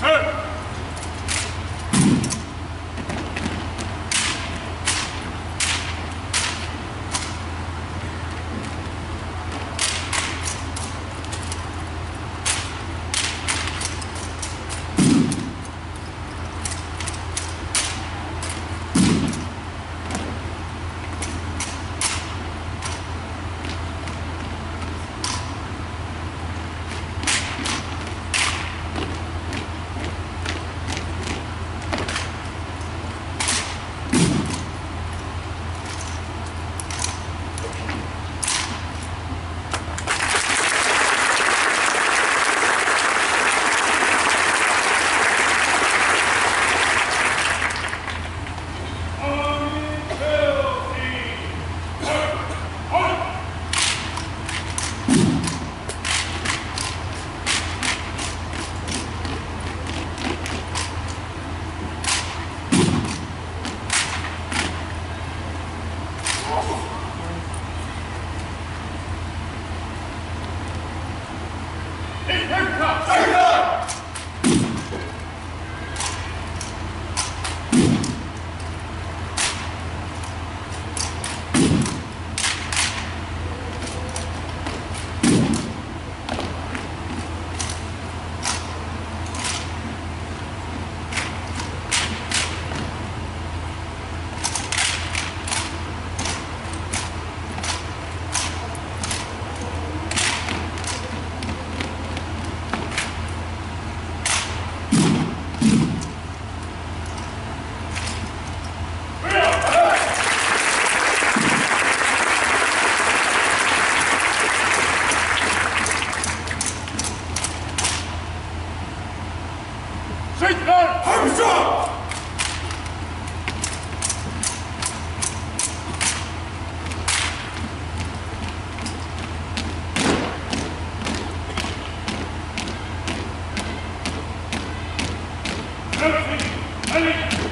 Sir. Hey!